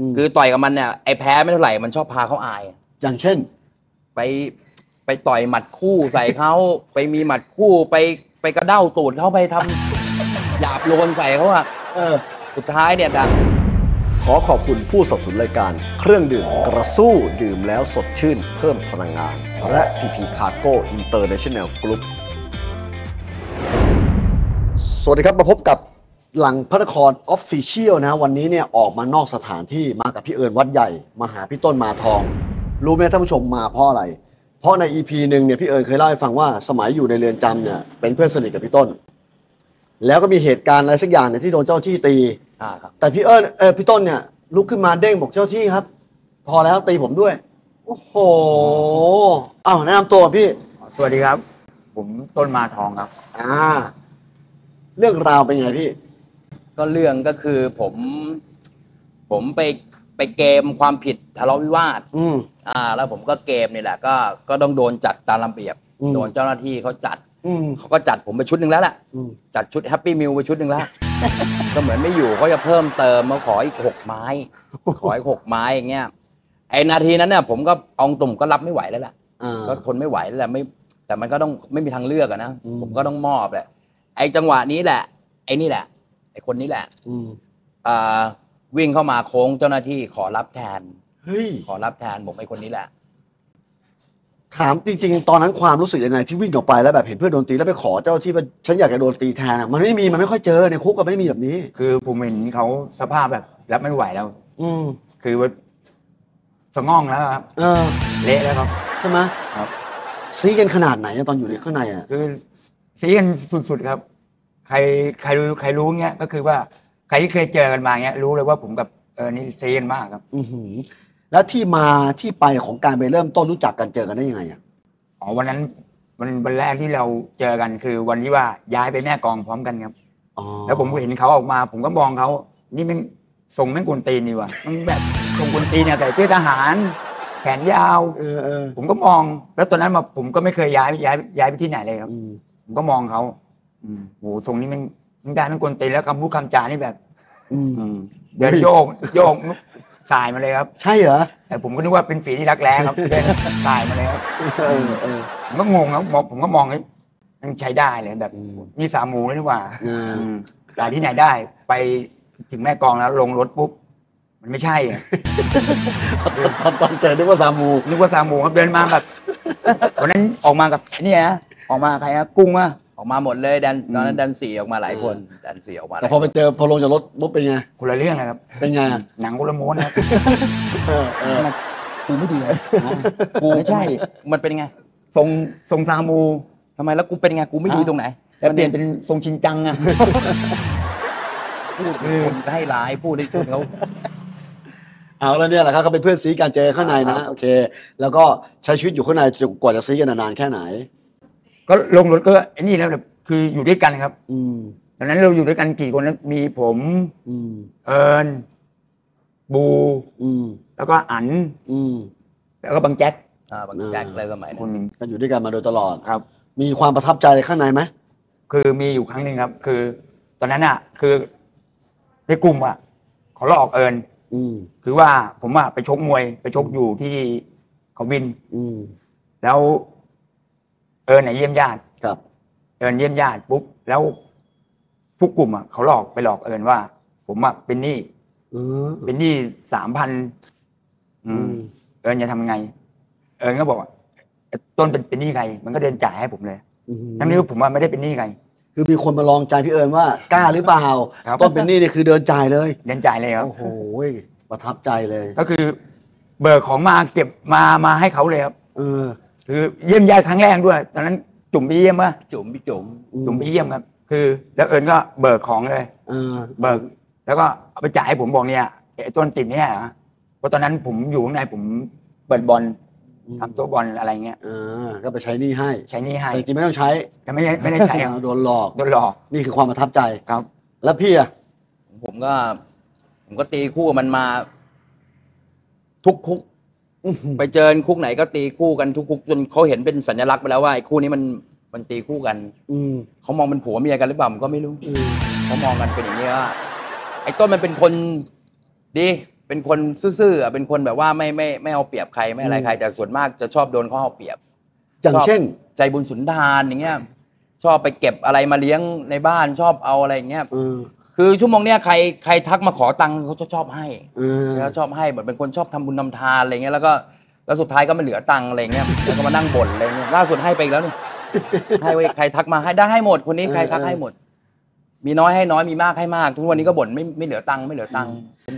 อืมคือต่อยกับมันเนี่ยไอ้แพ้ไม่เท่าไหร่มันชอบพาเขาอาย อย่างเช่น ไปไปต่อยหมัดคู่ใส่เขา ไปมีหมัดคู่ไปไปกระเด้าตูดเขาไปทำ หยาบโลนใส่เขาอะเออ สุดท้ายเนี่ยดัง ขอขอบคุณผู้สนับสนุนรายการ เครื่องดื่มกระทิงสู้ดื่มแล้วสดชื่นเพิ่มพลังงาน และ PP Cargo International Groupสวัสดีครับมาพบกับ หลังพระนครออฟฟิเชียลนะวันนี้เนี่ยออกมานอกสถานที่มากับพี่เอิญวัดใหญ่มาหาพี่ต้นมาทอง รู้ไหมท่านผู้ชมมาเพราะอะไร เพราะใน EP หนึ่งเนี่ยพี่เอิญเคยเล่าให้ฟังว่าสมัยอยู่ในเรือนจำเนี่ยเป็นเพื่อนสนิทกับพี่ต้น แล้วก็มีเหตุการณ์อะไรสักอย่างเนี่ยที่โดนเจ้าที่ตี อ่าครับแต่พี่เอิญเออพี่ต้นเนี่ยลุกขึ้นมาเด้งบอกเจ้าที่ครับ พอแล้วตีผมด้วยโอ้โหอ้าวแนะนำตัวพี่สวัสดีครับ ผมต้นมาทองครับ อ่า เรื่องราวเป็นไงพี่ ก็เรื่องก็คือผม ผมไปไปเกมความผิดทะเลาะวิวาท อืม อ่า แล้วผมก็เกมนี่แหละ ก็ก็ต้องโดนจัดตามระเบียบ อืม โดนเจ้าหน้าที่เขาจัด อืมเขาก็จัดผมไปชุดหนึ่งแล้วแหละ อืมจัดชุดแฮปปี้มิลไปชุดหนึ่งแล้ว ก็เหมือนไม่อยู่เขาจะเพิ่มเติมมาขออีกหกไม้ ขออีกหกไม้อย่างเงี้ย ไอ้นาทีนั้นเนี่ยผมก็เอาตุ่มก็รับไม่ไหวแล้วแหละอ่า ก็ทนไม่ไหวแล้วแหละไม่ แต่มันก็ต้องไม่มีทางเลือกอะนะ อืม ผมก็ต้องมอบแหละ ไอ้จังหวะนี้แหละ ไอ้นี่แหละ ไอ้คนนี้แหละอืมอ่าวิ่งเข้ามาโค้งเจ้าหน้าที่ขอรับแทน เฮ้ย ขอรับแทนผมไอ้คนนี้แหละ ถามจริงๆ ตอนนั้นความรู้สึกยังไงที่วิ่งออกไปแล้วแบบเห็นเพื่อนโดนตีแล้วไปขอเจ้าที่ว่าฉันอยากจะโดนตีแทนอะมันไม่มีมันไม่ค่อยเจอในคุกก็ไม่มีแบบนี้ คือผมเห็นเขาสภาพแบบรับไม่ไหวแล้ว อืมคือว่าสะง่องแล้วครับ เออเละแล้วครับ ใช่ไหมครับ ซีกันขนาดไหนอะตอนอยู่ในข้างในอะคือซีกันสุดๆครับ ใครใครรู้ใครรู้เงี้ยก็คือว่าใครที่เคยเจอกันมาเงี้ยรู้เลยว่าผมกับเออนี่ซีกันมากครับ อือหือแล้วที่มาที่ไปของการไปเริ่มต้นรู้จักกันเจอกันได้ยังไงอะอ๋อวันนั้นวันวันแรกที่เราเจอกันคือวันที่ว่าย้ายไปแม่กลองพร้อมกันครับ อ๋อแล้วผมก็เห็นเขาออกมา ผมก็มองเขานี่มันทรงแม่งกวนตีนนี่ว่ะมันแบบทรงกวนตีนเนี่ยใส่เสื้อทหารแขนยาว เออเออผมก็มองแล้วตอนนั้นมาผมก็ไม่เคยย้ายย้ายย้ายไปที่ไหนเลยครับ อืม ผมก็มองเขาอืม โหทรงนี้มันมันได้มันกวนตีนแล้วคำพูดคำจานี่แบบอืมอืมเดินโยกโยกสายมาเลยครับ ใช่เหรอแต่ผมก็นึกว่าเป็นฝีที่รักแร้ครับเดินสายมาเลยครับเออเออผมก็งงครับมองผมก็มองเฮ้ยมันใช้ได้เลยแบบอืมนี่สามหมูเลยนี่หว่าอ่าอืมแต่ที่ไหนได้ไปถึงแม่กลองแล้วลงรถปุ๊บมันไม่ใช่อะตอนตอนเจอนึกว่าซามูนึกว่าสามหมูครับเดินมาแบบวันนั้นออกมากับไอ้นี่ฮะออกมาใครครับกุ้งอะ ออกมาหมดเลยแดนตอนนั้นแดนสี่ออกมาหลายคนแดนสี่ออกมาหแต่ลายพอคไปนเจอพอลงจากรถปุ๊บเป็นไงคนละเรื่องนะครับ เป็นไงอะหนังคนละม้วนนะครับเออเออกูไม่ดีเลยกูไม่ใช่มันเป็นไงทรงทรงซามูทำไมแล้วกูเป็นไงกูไม่ดีอะตรงไหนแล้วเปลี่ยนเป็นทรงชินจังอะพูดคนให้ร้ายพูดให้คนเขาเอาแล้วเนี่ยแหละครับก็เป็นเพื่อนซีกันเจอข้างในนะโอเค แล้วก็ใช้ชีวิตอยู่ข้างในจนกว่าจะซีกันนานๆแค่ไหน ก็ลงรถก็ไอ้นี่แล้วแบบคืออยู่ด้วยกันครับอืมตอนนั้นเราอยู่ด้วยกันกี่คนนะมีผมอืมเอิญบู อืมแล้วก็อันอืมแล้วก็บังแจ็คอ่าบางแจ็คเลยสมัยคนนั้นหนึ่งก็อยู่ด้วยกันมาโดยตลอด ครับ มีความประทับใจข้างในไหมคือมีอยู่ครั้งหนึ่งครับ คือ ตอนนั้นอะ คือในกลุ่มอะเขาหลอกเอิญอืม คือว่าผมอะไปชกมวย ไปชกอยู่ที่เขาบิน อืม แล้ว เอิญเนี่ยเยี่ยมญาติครับเอิญเยี่ยมญาติปุ๊บแล้วผู้กลุ่มอะเขาหลอกไปหลอกเอิญว่า ผมอะเป็นหนี้เออ เป็นหนี้สามพันอืม เอิญจะทำไง เอิญก็บอกว่าต้นเป็นเป็นหนี้ใคร มันก็เดินจ่ายให้ผมเลยอืมทั้งนี้ผมว่าไม่ได้เป็นหนี้ใคร คือมีคนมาลองใจพี่เอิญว่ากล้าหรือเปล่า ครับ ต้นเป็นหนี่นี่คือเดินจ่ายเลยเดินจ่ายเลยครับ โอ้โหประทับใจเลย ก็คือ เบิกของมาเก็บมามาให้เขาเลยครับ เออ คือเยี่ยมญาติครั้งแรกด้วย ตอนนั้นจุ่มไปเยี่ยมป่ะจุ๋มพี่จุ๋มจุ่มไปเยี่ยมครับ คือแล้วเอิญก็เบิกของเลย เออเบิก แล้วก็เอาไปจ่ายให้ผมบอกเนี่ยไอ้ต้นติดเนี่ยเหรอเพราะตอนนั้นผมอยู่ข้างในผมเปิดบอลทำโต๊ะบอลอะไรเงี้ยเออก็ไปใช้หนี่ให้ ใช้หนี่ให้แต่จริงๆไม่ต้องใช้แต่ไม่ได้ไม่ได้ใช้ครับโดนหลอก โดนหลอกนี่คือความประทับใจ ครับ แล้วพี่อะผมก็ ผมก็ตีคู่กับมันมา ทุกคุกอื้อหือ ไปเจอคุกไหนก็ตีคู่กันทุกคุกจนเขาเห็นเป็นสัญลักษณ์ไปแล้วว่าไอ้คู่นี้มันมันตีคู่กัน อืมเขามองเป็นผัวเมียกันหรือเปล่าผมก็ไม่รู้อืมเขามองกันเป็นอย่างนี้ว่าไอ้ต้นมันเป็นคนดีเป็นคนซื่อๆอะเป็นคนแบบว่าไม่ไม่ไม่เอาเปรียบใครไม่อะไรใคร แต่ส่วนมากจะชอบโดนเขาเอาเปรียบอย่างเช่น ใจบุญสุนทานอย่างเงี้ย ชอบไปเก็บอะไรมาเลี้ยงในบ้านชอบเอาอะไรอย่างเงี้ยเออ คือชั่วโมงเนี้ยใครใครทักมาขอตังค์เขาจะชอบให้เออเขาชอบให้แบบเป็นคนชอบทำบุญทำทานอะไรเงี้ยแล้วก็แล้วสุดท้ายก็ไม่เหลือตังค์อะไรเงี้ยแล้วก็มานั่งบ่นอะไรเงี้ยล่าสุดให้ไปอีกแล้วนี่ ให้ไว้ใครทักมาให้ได้ให้หมดคนนี้ใครทักให้หมด มีน้อยให้น้อยมีมากให้มาก ทุกวันนี้ก็บ่นไม่ไม่เหลือตังค์ไม่เหลือตังค์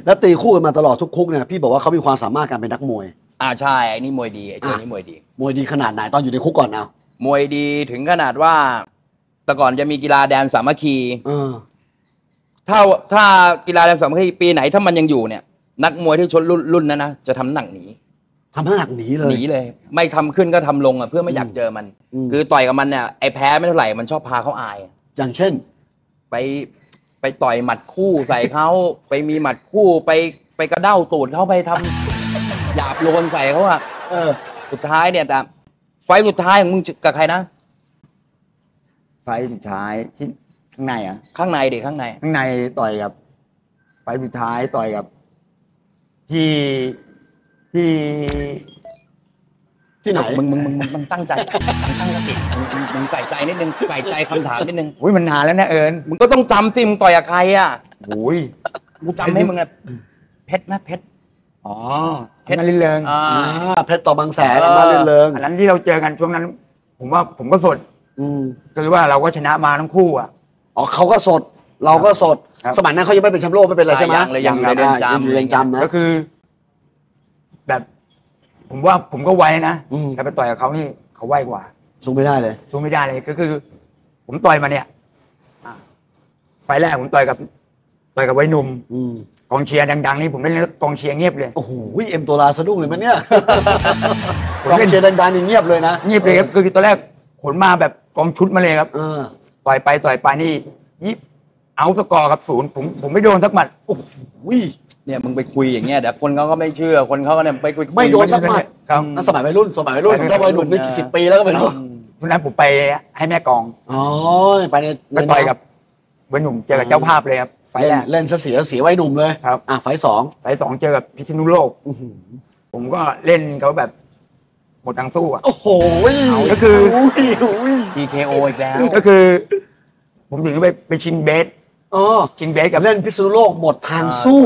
แล้วตีคู่กันมาตลอดทุกคุกเนี่ยพี่บอกว่าเขามีความสามารถการเป็นนักมวย อ่าใช่ไอ้นี่มวยดีไอ้ตัวนี้มวยดี มวยดีขนาดไหนตอนอยู่ในคุกก่อนเอามวยดีถึงขนาดว่า แต่ก่อนจะมีกีฬาแดนสามัคคี เออ ถ้าถ้ากีฬาแดนสามัคคีปีไหนถ้ามันยังอยู่เนี่ย นักมวยที่ชนรุ่นรุ่นนั้นนะจะทำหนังหนี ทำให้หนักหนีเลย หนีเลย ไม่ทำขึ้นก็ทำลงอะเพื่อไม่อยากเจอมัน อืม คือต่อยกับมันเนี่ยไอ้แพ้ไม่เท่าไหร่มันชอบพาเขาอาย อย่างเช่น ไปไปต่อยหมัดคู่ใส่เขา ไปมีหมัดคู่ไปไปกระเด้าตูดเขาไปทำ หยาบโลนใส่เขาอะเออ สุดท้ายเนี่ยแต่ไฟล์สุดท้ายของมึงกับใครนะ ไฟล์สุดท้ายที่ ข้างในอะข้างในเด็กข้างใน ข้างในต่อยกับไฟล์สุดท้ายต่อยกับ ที่ที่ที่ไหนมึงมึงมึงมึงมึงตั้งใจมึงตั้งสติมึงมึงมึงใส่ใจนิดนึงใส่ใจคำถามนิดนึงอุ้ยมันนานแล้วนะเอิญมึงก็ต้องจำสิมึงต่อยกับใครอะโอ้ยกูจำให้มึงอะเพชรนะเพชรอ๋อเพชรนรินทร์เริงอ่าอ่าเพชรต่อบางแสนเออมาเรื่นเริงอันนั้นที่เราเจอกันช่วงนั้น ผมว่าผมก็สดอืมคือว่าเราก็ชนะมาทั้งคู่อะ อ๋อเขาก็สดเราก็สด ครับ สมัยนั้นเขายังไม่เป็นแชมป์โลกไม่เป็นไรใช่ไหมยังเลยยังอยู่ในเรือนจำยังอยู่ในเรือนจำนะ ก็คือ แบบ ผมว่าผมก็ไวนะอืม แต่ไปต่อยกับเขานี่เขาไวกว่า สู้ไม่ได้เลย สู้ไม่ได้เลยก็คือ ผมต่อยมาเนี่ยอะไฟล์แรกผมต่อยกับต่อยกับไว้หนุ่มอืมกองเชียร์ดังๆนี่ผมเล่นแล้วกองเชียร์เงียบเลย โอ้โหเอ็มตัวลาสะดุ้งเลยมั้ยเนี่ยผมกองเล่น เชียร์ดังๆนี่เงียบเลยนะเงียบเลยครับคือตอนแรกขนมาแบบกองชุดมาเลยครับ เออ ต่อยไปต่อยไปนี่ยิบเอาสกอร์กับศูนย์ผมผมไม่โดนสักหมัดโอ้โหเนี่ยมึงไปคุยอย่างเงี้ยเดี๋ยวคนเขาก็ไม่เชื่อคนเขาก็เนี่ยไปคุยไม่โดนสักหมัดครับนั่นสมัยวัยรุ่นสมัยวัยรุ่นวัยรุ่นก็วัยรุ่นนี่กี่สิบปีแล้วก็ไม่รู้วันนั้นผมไปให้แม่กองอ๋อไปในไปต่อยกับไว้หนุ่มเจอกับเจ้าภาพเลยครับไฟล์เล่แรนกเล่นซะเสียเสียไว้หนุ่มเลยครับอะไฟล์สองไฟล์สองเจอกับพิษณุโลกอื้อหือผมก็เล่นเขาแบบ หมดทางสู้อะ โอ้โหก็คือยอุ้ย TKO อีกแล้วก็คือ ผมถึงไปไปชิงเบสอ๋อชิงเบสกับเล่นพิษณุโลกหมดทางสู้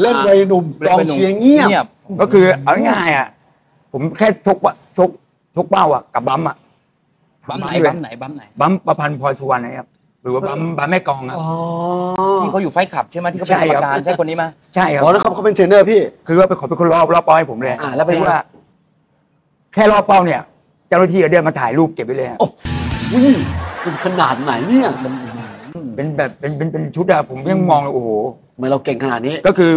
เล่นวัยหนุ่มกองเชียร์เงียบ ก็คือเอาง่ายๆอะ ผมแค่ชกว่าชกชกเป้าอะกับบัมอะบัมไหนบัมไหนบัมไหนบัมประพันธ์พลอยสุวรรณนะครับหรือว่าบัมบัมแม่กองอะอ๋อที่เขาอยู่ไฟขับใช่ไหมที่เขาเป็นใช่กรรครัมบการใช่คนนี้ไหมใช่ครับอ๋อแล้วเขาเขาเป็นเทรนเนอร์พี่ คือว่าเป็นคนเป็นคนรอบรอบเป้าให้ผมเลยอ่าแล้วเป็นไงคือว่า แค่รอบเป้าเนี่ยเจ้าหน้าที่ก็เดินมาถ่ายรูปเก็บไว้เลยอะโอ้อุ้ยเป็นขนาดไหนเนี่ยเป็นแบบเป็นเป็นเป็นชุดอะผมยังมองเลยโอ้โห ทำไมเราเก่งขนาดนี้ ก็คือ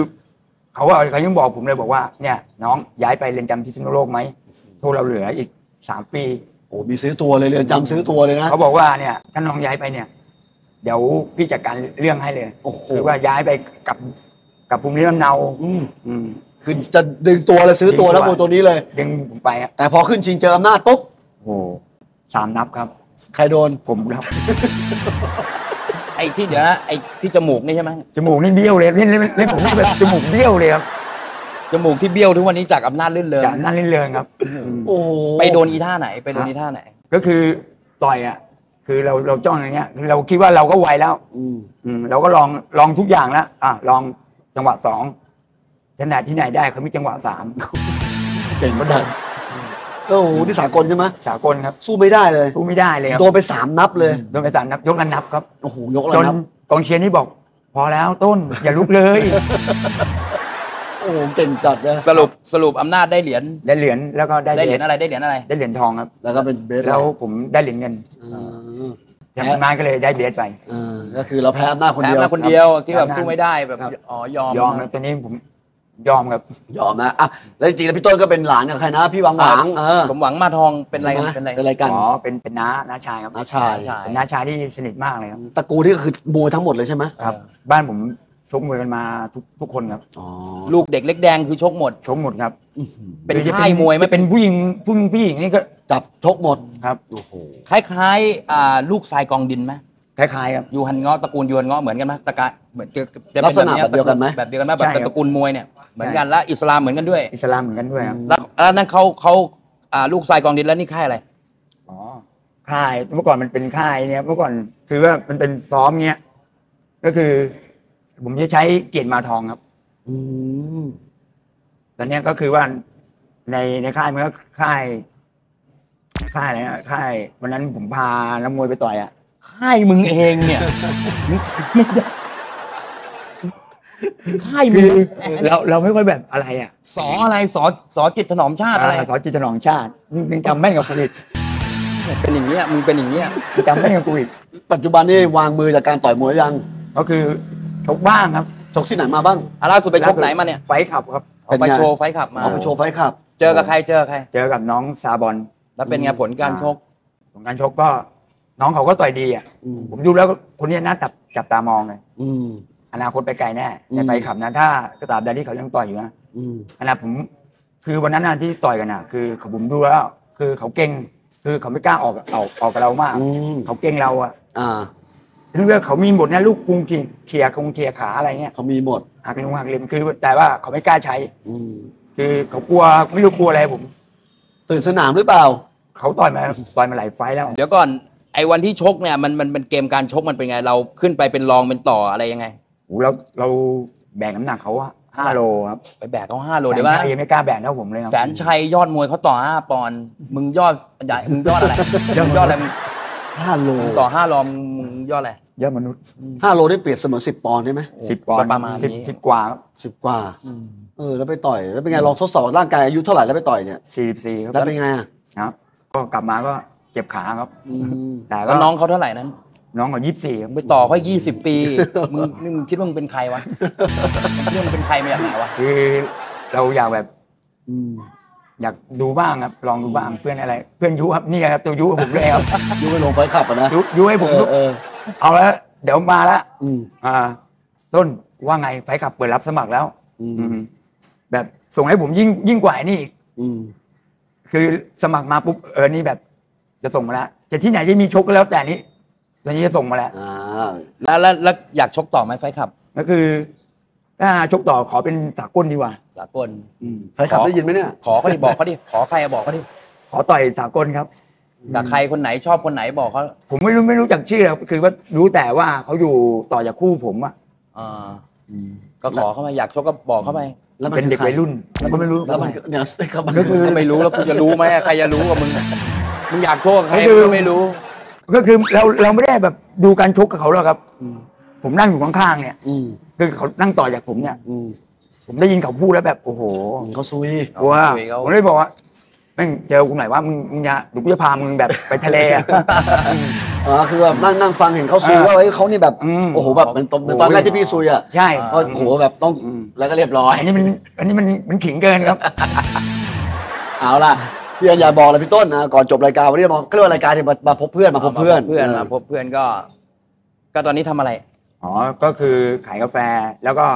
เขาว่าเขายังบอกผมเลยบอกว่าเนี่ยน้องย้ายไปเรียนจำพิษณุโลกไหมโทษเราเหลืออีกสามปี โอ้มีซื้อตัวเลยเรือนจำซื้อตัวเลยนะ เขาบอกว่าเนี่ยถ้าน้องย้ายไปเนี่ย เดี๋ยวพี่จัดการเรื่องให้เลยโอ้โห คือว่าย้ายไปกับกับภูมิลำเนาอืมอืม คือจะดึงตัวเลยซื้อตัวดึงตัวแล้วมวยตัวนี้เลย ดึงผมไปอะแต่พอขึ้นชิงเจออำนาจปุ๊บโอ้โหสามนับครับ ใครโดนผมครับไอ้ที่เดี๋ยวนะไอ้ที่จมูกนี่ใช่ไหมจมูกนี่เบี้ยวเลยเล่นเล่นเล่นผมนี่แบบจมูกเบี้ยวเลยครับจมูกที่เบี้ยวทุกวันนี้จากอำนาจลื่นเริงจากนั่นเล่นเริงครับ โอ้โหไปโดนอีท่าไหนไปโดนอีท่าไหน ก็คือต่อยอะ คือเราเราจ้องอย่างเงี้ยคือเราคิดว่าเราก็ไวแล้ว อืมอืมเราก็ลองลองทุกอย่างแล้วอะลองจังหวะสอง ขนาดที่ไหนได้เขามีจังหวะสามเก่งจังโอ้โหนี่สากลใช่ไหมสากลครับสู้ไม่ได้เลยสู้ไม่ได้เลยครับโดนไปสามนับเลยโดนไปสามนับ ยกนันนับครับโอ้โหยกจแล้วนนับกองเชียร์นี่บอก พอแล้วต้นอย่าลุกเลยโอ้โหเก่งจัดเลยสรุปสรุปอำนาจได้เหรียญได้เหรียญแล้วก็ได้ได้เหรียญอะไรได้เหรียญอะไร ได้เหรียญทองครับ แล้วก็เป็นเบสแล้วผมได้เหรียญเงินอ่าจากนั้นก็เลยได้เบสไปอ่าก็คือเราแพ้อำนาจคนแพ้เดียวมาคนเดียวที่แบบครับสู้ไม่ได้แบบครับอ๋อยอมยอมแล้วตอนนี้ผม ยอมครับ ยอมนะอะแล้วจริงๆแล้วพี่ต้นก็เป็นหลานกับใครนะ พี่หวังหวังเออสมหวังมาทองเป็นอะไรกันใช่เป็นไหมอะไรเป็นอะไรกันอ๋อเป็นเป็นน้าน้าชายครับน้าชายน้าชายเป็นน้าชายที่สนิทมากเลยครับตระกูลที่ก็คือมวยทั้งหมดเลยใช่ไหมครับ บ้านผมชกมวยกันมาทุกทุกคนครับอ๋อลูกเด็กเล็กแดงคือชกหมดชกหมดครับอื้อหือเป็นหรือจะค่ายมวยไหม่จะเป็นผู้หญิงผู้ผู้หญิงนี่ก็จับชกหมดครับโอ้โหคล้ายๆอ่าลูกทรายกองดินไหมคล้ายๆครับยูฮันเงาะตระกูลยูฮันเงาะเหมือนกันไหมตระกาเหมือนเกี่ยวกับจะลัเป็กษณะแบบเดียวกันไหมแบบเดียวกันไหมแบบใช่ครับตระกูลมวยเนี่ย เหมือนกันแล้วอิสลามเหมือนกันด้วยอิสลามเหมือนกันด้วยครับแล้วแล้วนั่นเขาเขาอ่าลูกทรายกองดินแล้วนี่ค่ายอะไร อ๋อค่ายเมื่อก่อนมันเป็นค่ายเนี่ยเมื่อก่อนคือว่ามันเป็นซ้อมเนี้ยก็คือ ผมจะใช้เกียรติมาทองครับ อืมตอนเนี้ยก็คือว่าในในค่ายมันก็ค่าย ค่ายอะไรนะค่ายวันนั้นผมพานักมวยไปต่อยอะ ค่ายมึงเองเนี่ย มึงจำไม่ได้ ค่ายมึคืงอเราเราไม่ค่อยแบบอะไรอะสออะไรสอสอจิตถนอมชาติอะไรสอนจิตรนองชาติมึงยังจำแม่นกับกูอีกเป็นอย่างเงี้ยมึงเป็นอย่างเงี้ยมึงจำแม่นกับกูอีกปัจจุบันนี่วางมือจากการต่อยมวยยังก็คือชกบ้างครับชกที่ไหนมาบ้าง อะล่าสุดไปชกไหนมาเนี่ยไฟท์ขับครับ เอาไปโชว์ไฟท์ขับมา เอาไปโชว์ไฟท์ขับ เจอกับใครเจอกับใคร เจอกับน้องซาบอนแล้วเป็นไงผลการชก ผลการชกก็ น้องเขาก็ต่อยดีอะอืม ผมดูแล้วคนนี้น่าจับจับตามองเลยอืม อนาคตไปไกลแน่อืมในไฟขับนะถ้ากระตราบใดที่เขายังต่อยอยู่นะอืมขนาดผมคือวันนั้นน่ะที่ต่อยกันน่ะคือเขาผมดูแล้วคือเขาเก่งคือเขาไม่กล้าออกออกออกกับเรามากอืมเขาเก่งเราอะอ่าเรื่องเขามีหมดนะลูกกรุงเขี่ยคงเขี่ยขาอะไรเงี้ยเขามีหมดหักนิ้วหักเล็มคือ แต่ว่าเขาไม่กล้าใช้อืมคือเขากลัวไม่รู้กลัวอะไรผมตื่นสนามหรือเปล่า เขาต่อยมาต่อยมาหลายไฟท์แล้ว เดี๋ยวก่อนไอ้วันที่ชกเนี่ยมันมันเป็นเกมการชกมันเป็นไงเราขึ้นไปเป็นรองเป็นต่ออะไรยังไงโอ้ เราเราแบ่งน้ำหนักเขาอะห้าโลครับไปแบกเขาห้าโลแสเดี๋ยนวว่าชัยยังไม่กล้าแบ่งเท่าผมเลยครับแสนชัยยอดมวยเขาต่อห้าปอนด์มึงยอดใหญ่มึงยอดอะไรมึงยอดอะไรมึงห้าโลมึงต่อห้ารองมึงยอดอะไรยอดมนุษย์ห้าโลได้เปรียบเสมอสิบปอนด์ได้ไหมสิบปอนด์ประมาณสิบนี้สิบกว่าครับสิบกว่าเออแล้วไปต่อยแล้วเป็นไงลองทดสอบร่างกายอายุเท่าไหร่แล้วไปต่อยเนี่ยสี่สิบสี่ครับแล้วเป็นไงอะครับ ก็กลับมาก็เจ็บขาครับอืมแต่ก็แล้วน้องเขาเท่าไหร่นั้น น้องเขายี่สิบสี่ครับไปต่อเขายี่สิบปีมึงนี่มึงคิดว่ามึงเป็นใครวะมึงคิดว่ามึงเป็นใครมาจากไหนวะคือเราอยากแบบอืมอยากดูบ้างครับ ลองดูบ้างเพื่อนอะไร เพื่อนยุครับนี่ครับตัวยุผมเลยครับยูไปลงไฟขับอะนะยุยุให้ผมเอดูอเออเอาแล้วเดี๋ยวมาละอืมอ่า ต้นว่าไงไฟขับเปิดรับสมัครแล้วอืมอืมแบบส่งให้ผมยิ่งยิ่งกว่าไอ้นี่อีกอืมคือสมัครมาปุ๊บเออนี่แบบ จะส่งมาแล้วจะที่ไหนจะมีชกก็แล้วแต่นี้ ตอนนี้จะส่งมาแล้วอ่าแล้วแล้วแล้วอยากชกต่อไหมไฟท์ขับก็คือ ถ้าชกต่อขอเป็นสากลดีกว่า สากลไฟขับได้ยินไหมเนี่ยขอเขาดิบอกเขาดิขอใครอะบอกเขาดิขอต่อยสากลครับกับใครคนไหนชอบคนไหนบอกเขาผมไม่รู้ไม่รู้จักชื่อครับคือว่ารู้แต่ว่าเขาอยู่ต่อจากคู่ผมอะอ่าก็ขอเข้ามาอยากชกก็บอกเข้าไปแล้วมันเป็นเด็กคือใครวัยรุ่นผมก็ไม่รู้แล้วมันเนี่ยไฟขับมันก็คือ ไม่รู้แล้วกูจะรู้ไหมใครจะรู้กับมึงอะมึงอยากโชคกับใครก็คือก็ไม่รู้ ก็คือเราเราไม่ได้แบบดูการชกกับเขาหรอกครับ ผมนั่งอยู่ข้างๆเนี่ยอืมคือเขานั่งต่อจากผมเนี่ย อืมผมได้ยินเขาพูดแล้วแบบโอ้โหเขาซุยเอากลัวคุยเขา ผมเลยบอกว่าแม่งเจอกูไหนอยว่ามึงมึงจะเดี๋ยวกูจะพามึงแบบไปทะเลอะ อ๋อคือแบบนั่งนั่งฟังเห็นเขาซุยอ่าว่าเฮ้ยเขานี่แบบอืม โอ้โหแบบเป็นตอนตอนแรกที่พี่ซุยอะใช่ ก็โอ้โหแบบต้องอืม แล้วก็เรียบร้อย อันนี้มันอันนี้มันมันขิงเกินครับ เอาล่ะ พี่อันอยากบอกเลยพี่ต้นนะก่อนจบรายการวันนี้มาก็เรียกว่ารายการที่มามาพบเพื่อนมาพบเพื่อนเพื่อนมาพบเพื่อนก็ ก็ตอนนี้ทำอะไร อ๋อ ก็คือขายกาแฟแล้วก็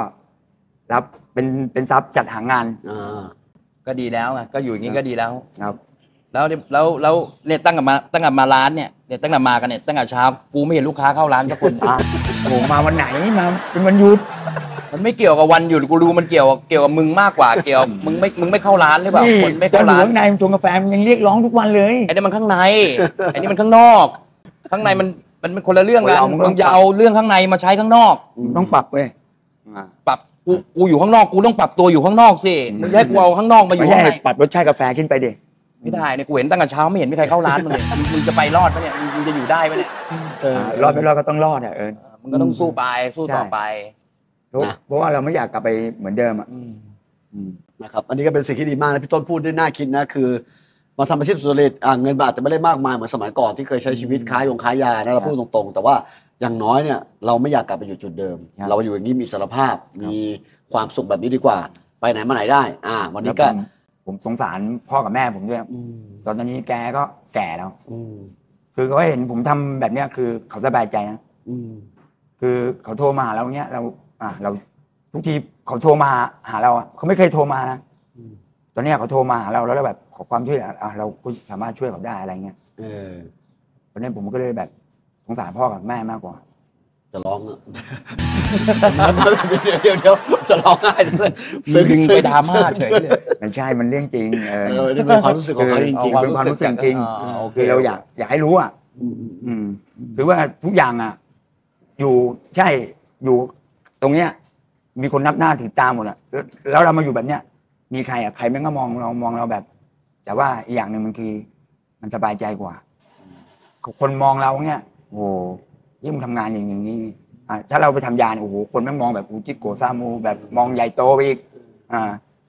รับเป็นเป็นซับจัดหางานอ่าก็ดีแล้วไงก็อยู่อย่างนี้ก็ดีแล้ว ครับ แล้วแล้วแล้วเนี่ยตั้งกับมาตั้งกับมาร้านเนี่ยเนี่ยตั้งแต่มากันเนี่ยตั้งแต่เช้ากูไม่เห็นลูกค้าเข้าร้านสักคน อะผมมาวันไหนมาเป็นวันหยุด มันไม่เกี่ยวกับวันหยุดกูรู้มันเกี่ยวเกี่ยวกับมึงมากกว่าเกี่ยวมึงไม่มึงไม่เข้าร้านหรือเปล่านี่คนไม่ตอนเข้าอยู่ร้านข้างในชงกาแฟมันยังเรียกร้องทุกวันเลยไอ้นี่มันข้างในไอ้นี่มันข้างนอก ข้างในมันมันเป็นคนละเรื่องกันเรามึงมึงจะเอาเรื่องข้างในมาใช้ข้างนอกต้องปรับเว้ยปรับกูกูอยู่ข้างนอกกูต้องปรับตัวอยู่ข้างนอกสิมึงจะให้กูเอาข้างนอกมาอไม่ยู่ใช่ข้างในปรับรสชาติกาแฟขึ้นไปดิไม่ได้เนี่ยกูเห็นตั้งแต่เช้าไม่เห็นมีใครเข้าร้านมึงเลยมึงมึงจะไปรอดปะเนี่ยมึงมึงจะอยู่ได้ปะเนี่ยเออรอดไม่รอดก็ต้องรอดอะเออมึงก็ต้องสู้ไปสู้ต่อไป เพราะนะเพราะว่าเราไม่อยากกลับไปเหมือนเดิมอะอืมอืมนะครับ อันนี้ก็เป็นสิ่งที่ดีมากนะพี่ต้นพูดได้น่าคิดนะคือมาทำอาชีพสุจริตอะเงินมันอาจจะไม่ได้มากมายเหมือนสมัยก่อนที่เคยใช้ชีวิตค้ายงค้ายานะเราพูดตรงๆ แต่ว่าอย่างน้อยเนี่ยเราไม่อยากกลับไปอยู่จุดเดิมครับเราอยู่อย่างนี้มีสารภาพมีความสุขแบบนี้ดีกว่า ไปไหนมาไหนได้ อ่า วันนี้ก็แล้วผมผมสงสารพ่อกับแม่ผมด้วยอืมตอนนี้แกก็แก่แล้วอืมคือเขาเห็นผมทำแบบเนี้ยคือเขาสบายใจนะอืมคือเขาโทรมาหาเราเนี้ยเรา อะเราทุกทีเขาโทรมาหาเราอะเขาไม่เคยโทรมานะอืม ตอนเนี้ยเขาโทรมาหาเราแล้วเราแบบขอความช่วยเหลืออะเราก็สามารถช่วยเขาได้อะไรเงี้ยเออ ตอนนี้ผมก็เลยแบบสงสารพ่อกับแม่มากกว่า จะร้องอะ เดี๋ยวเดี๋ยวจะร้องไห้เลยซึ้งดึงซึ้ไปดราม่าเฉยเลยไม่ใช่มันเรื่องจริงเออเออนี่เป็นความรู้สึกของเขาจเอาริงความเป็นความรู้สึกจริงอ่าโอเคคือเราอยากอยากให้รู้อะๆอืม อืมหรือว่าทุกอย่างอะ อยู่ใช่อยู่ ตรงเนี้ย มีคนนับหน้าถือตาหมดอะแล้วแล้วเรามาอยู่แบบเนี้ย มีใครอะใครแม่งก็มองเรามองเราแบบ แต่ว่าอีกอย่างหนึ่งมันคือ มันสบายใจกว่า คนมองเราเนี่ยโอ้โหยิ่งมึงทำงานอย่างอย่างนี้อะถ้าเราไปทำยาเนี่ยโอ้โหคนแม่งมองแบบอูจิโกซามูแบบมองใหญ่โตไปอีกอ่า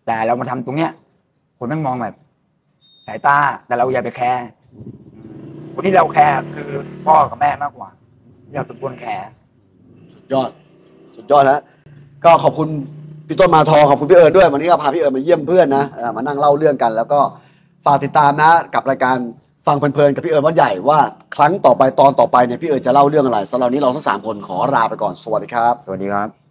แต่เรามาทำตรงเนี้ย คนแม่งมองแบบ สายตาแต่เราอย่าไปแคร์คนที่เราแคร์คือพ่อกับแม่มากกว่าที่เราสมควรแคร์ สุดยอด สุดยอดฮะก็ขอบคุณพี่ต้นมาทองขอบคุณพี่เอิญด้วย วันนี้ก็พาพี่เอิญมาเยี่ยมเพื่อนนะเออมานั่งเล่าเรื่องกัน แล้วก็ฝากติดตามนะกับรายการฟังเพลินๆกับพี่เอิญวัดใหญ่ว่าครั้งต่อไปตอนต่อไปเนี่ยพี่เอิญจะเล่าเรื่องอะไรสำหรับวันนี้เราทั้งสามคนขอลาไปก่อนสวัสดีครับ สวัสดีครับ